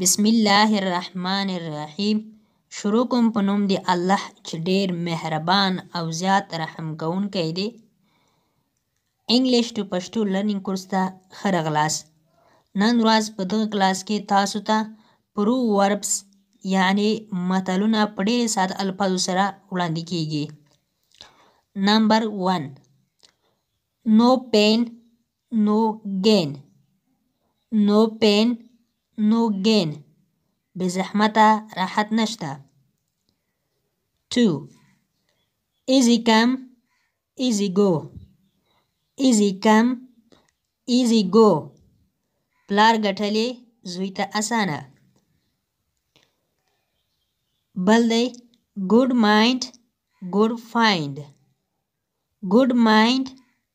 بسم الله الرحمن الرحیم شروع کوم په نوم دی الله چې ډیر مهربان او زیات رحم کوونکی دی انګلیش ټو پښتو لرنینګ کورس ته ښه راغلاست نن ورځ په دغه کلاس کې تاسو ته پرو وربس یعنی متلونه په ډېرې ساده الفاظو سره وړاندې کیږي نمبر 1 نو پین نو ګېن نو پېن نو ګېن بې زحمته راحت نشته 2 ایزی کم ایزی ګو ایزی کم ایزی ګو پلار ګټلې زوی ته اسانه بل دی ګډ مایند ګډ فایند ګډ مایند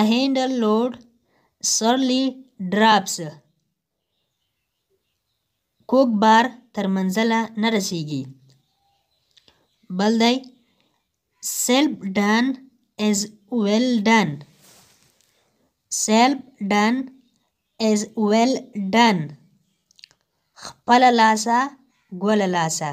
اهینډل لوډ سرلی ډرابس کوک بار تر منزله نه رسیږي بل دی سیلف ډن از ویل ډن سیلف ډن از ویل ډن خپل لاسه ګل لاسه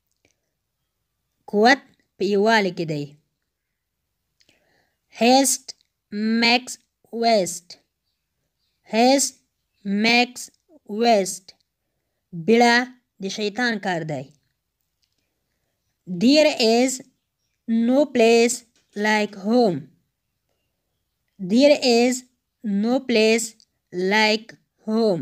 قوت په یووالي کې دی. هیسټ میکس ویسټ هیسټ میکس ویسټ بیړه د شیطان کار دی دیر ایز نو پلیس لایک هوم دیر ایز نو پلیس لایک هوم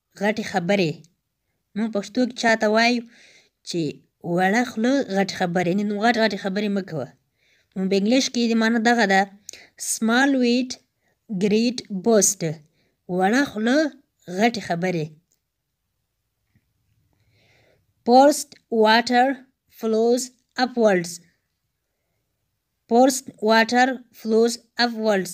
غټې خبرې مونږ پښتو کې چاته وایو چې وړه خوله غټې خبرې یعنې نو غټ غټې خبرې مه کوه نو په انګلیش کې د معنی دغه ده سمال ویټ ګریټ بوست وړه خوله غټې خبرې پورست واټر فلوز اپورډز پورست واټر فلوز اپورډز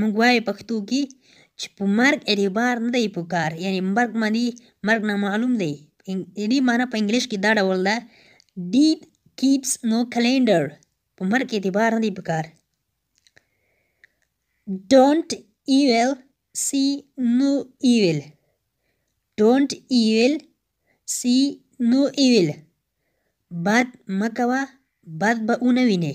موږ وایو پښتو کې چې په مرګ اعتبار نه دی په کار یعنی مرګ معنی مرګ نامعلوم دی دې معنی په انګلیش کې دا ډول ده ډیپ کیپس نو کلینډر په مرګ اعتبار نه دی په کار ډونټ ایول سی نو ایول ډونټ ایول سی نو ایول بد مکوه بد به اونه وینې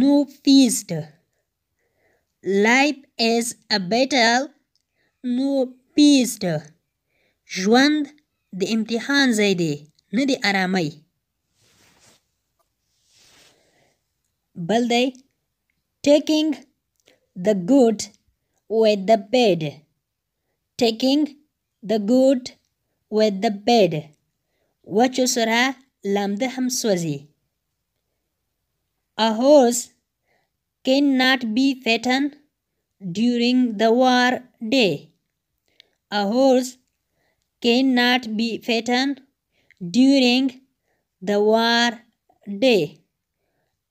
نو فیسټ لایف از ا بیټل نو پیسټ ژوند د امتحان ځای دی نه د آرامۍ بل دی ټیکینګ د ګوډ ویت د بیډ taking the good with the bad. وچو سره لمده هم سوزي A horse cannot be fattened during the war day. A horse cannot be fattened during the war day.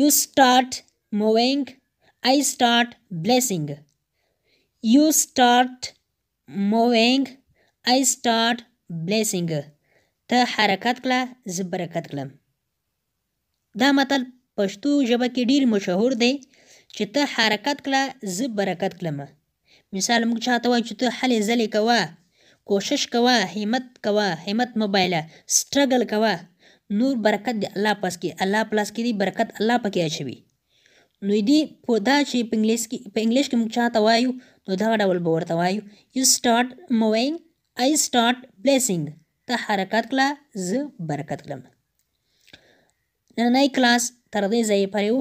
یو سټارټ مووینګ ای سټارټ بلیسنګ یو سټارټ مووینګ ای سټارټ بلیسنګ ته حرکت کړه زه برکت کړم دا متل پښتو ژبه کې ډیر مشهور دی چې ته حرکت کړه زه برکت کړم. مثال موږ چاته وایو چې ته هلې ځلې کوه، کوشش کوه، همت کوه، همت مه بایله، سټرګل کوه، نور برکت د الله پس کې، الله په لاس کې دی، برکت الله پکې اچوي. نو دې په دا چې په انګلیس کې په انګلیش کې موږ چاته وایو نو دغه ډول به ورته وایو یو سټارټ مووینګ آی سټارټ بلیسینګ ته حرکت کړه زه برکت کړم. نننی کلاس تر دې ځایه پری وو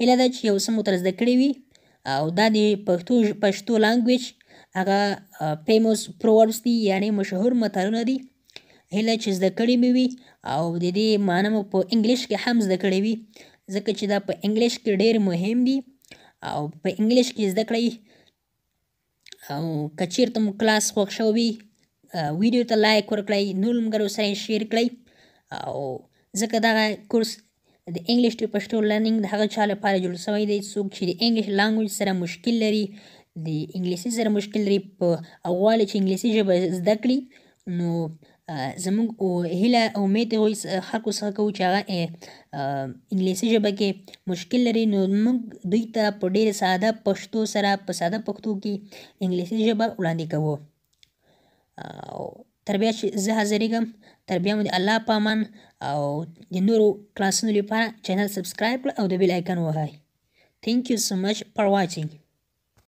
هیله ده چې یو څه مو تر زده کړی وی او دا دی پښتو پښتو لانګویج هغه فیموس پرووربس دی یعنی مشهور متلونه دی هیله چې زده کړی می وی او د دې معنی مو په انګلیش کې هم زده کړی وی ځکه چې دا په انګلیش کې ډیر مهم دی او په انګلیش کې زده کړی او کچیرته مو کلاس خوښ شوی ویډیو ته لایک ورکړئ نور ملګرو سره یې شیر کړئ او ځکه دغه کورس د انګلیش ټو پښتو لرنینګ د هغه چا لپاره جوړ شوی دی څوک چې د انګلیش لانګویج سره مشکل لري د انګلیسي سره مشکل لري په او غواړي چې انګلیسي ژبه زده کړي نو زموږ او هله او امید هغوی خلکو څخه کوو چې هغه انګلیسي ژبه کې مشکل لري نو موږ دوی ته په ډېر ساده پښتو سره په ساده پښتو کې انګلیسي ژبه وړاندې کوو او تر بیا چې زه حاضرېږم تر بیا مو د الله په امان او د نورو کلاسونو لپاره چینل سبسکرایب کړه او د بیل آیکن ووهئ Thank you so much for watching.